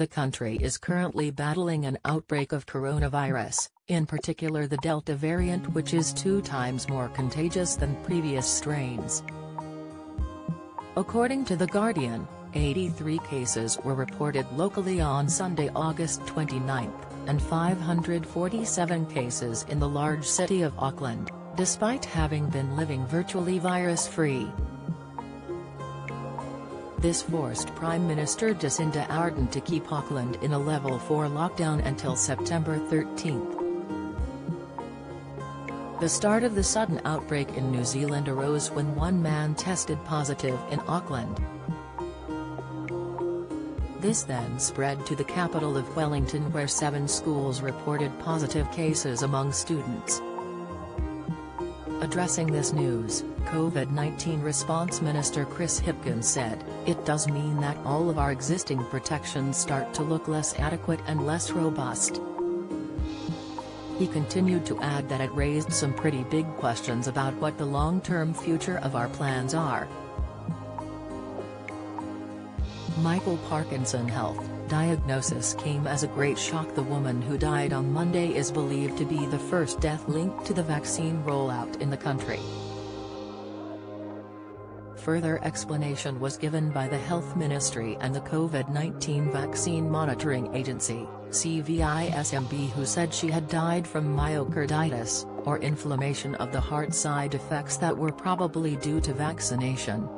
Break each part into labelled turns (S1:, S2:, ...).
S1: The country is currently battling an outbreak of coronavirus, in particular the Delta variant which is two times more contagious than previous strains. According to The Guardian, 83 cases were reported locally on Sunday, August 29, and 547 cases in the large city of Auckland, despite having been living virtually virus-free. This forced Prime Minister Jacinda Ardern to keep Auckland in a level 4 lockdown until September 13. The start of the sudden outbreak in New Zealand arose when one man tested positive in Auckland. This then spread to the capital of Wellington where seven schools reported positive cases among students. Addressing this news, COVID-19 response minister Chris Hipkins said, it does mean that all of our existing protections start to look less adequate and less robust. He continued to add that it raised some pretty big questions about what the long-term future of our plans are. Michael Parkinson Health diagnosis came as a great shock the woman who died on Monday is believed to be the first death linked to the vaccine rollout in the country. Further explanation was given by the Health Ministry and the COVID-19 Vaccine Monitoring Agency, CVISMB who said she had died from myocarditis, or inflammation of the heart side effects that were probably due to vaccination.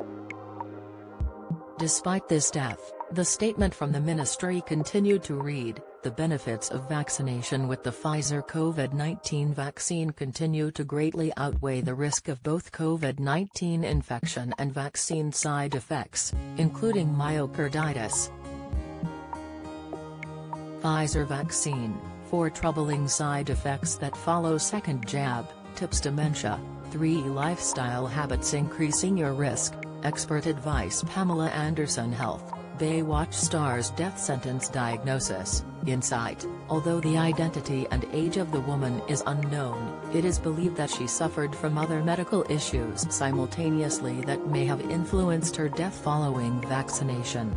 S1: Despite this death, the statement from the ministry continued to read, the benefits of vaccination with the Pfizer COVID-19 vaccine continue to greatly outweigh the risk of both COVID-19 infection and vaccine side effects, including myocarditis. Pfizer vaccine, four troubling side effects that follow second jab, tips dementia, 3 lifestyle habits increasing your risk, expert advice Pamela Anderson Health. Baywatch star's death sentence diagnosis, insight, although the identity and age of the woman is unknown, it is believed that she suffered from other medical issues simultaneously that may have influenced her death following vaccination.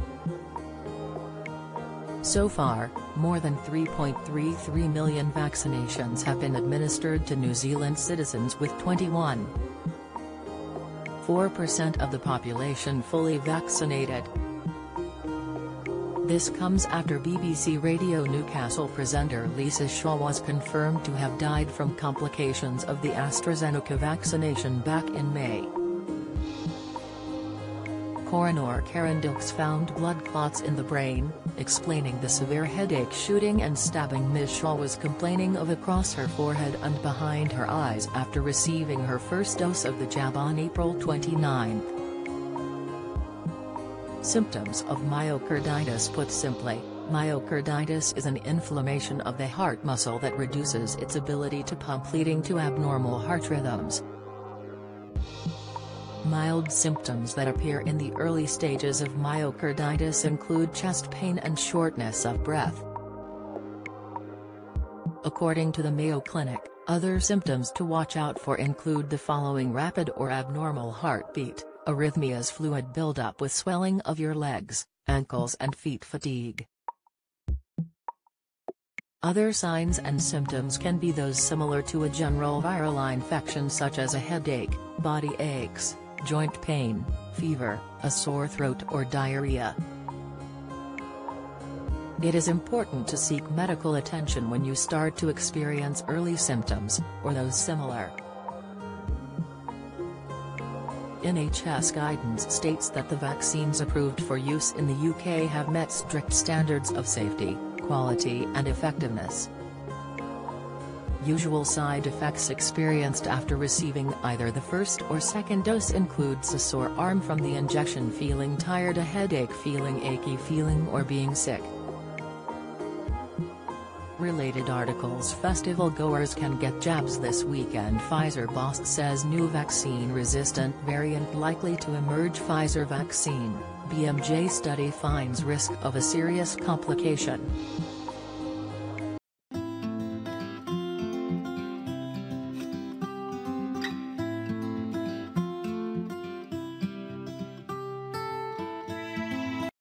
S1: So far, more than 3.33 million vaccinations have been administered to New Zealand citizens with 21. 4% of the population fully vaccinated. This comes after BBC Radio Newcastle presenter Lisa Shaw was confirmed to have died from complications of the AstraZeneca vaccination back in May. Coroner Karen Dilks found blood clots in the brain, explaining the severe headache shooting and stabbing Ms. Shaw was complaining of across her forehead and behind her eyes after receiving her first dose of the jab on April 29. Symptoms of myocarditis Put simply, myocarditis is an inflammation of the heart muscle that reduces its ability to pump leading to abnormal heart rhythms. Mild symptoms that appear in the early stages of myocarditis include chest pain and shortness of breath. According to the Mayo Clinic, other symptoms to watch out for include the following rapid or abnormal heartbeat, arrhythmias fluid buildup with swelling of your legs, ankles and feet fatigue. Other signs and symptoms can be those similar to a general viral infection such as a headache, body aches, joint pain, fever, a sore throat or diarrhea. It is important to seek medical attention when you start to experience early symptoms, or those similar. NHS guidance states that the vaccines approved for use in the UK have met strict standards of safety, quality and effectiveness. Usual side effects experienced after receiving either the first or second dose includes a sore arm from the injection feeling tired a headache feeling achy feeling or being sick. Related articles Festival goers can get jabs this weekend Pfizer boss says. New vaccine-resistant variant likely to emerge. Pfizer vaccine, BMJ study finds risk of a serious complication.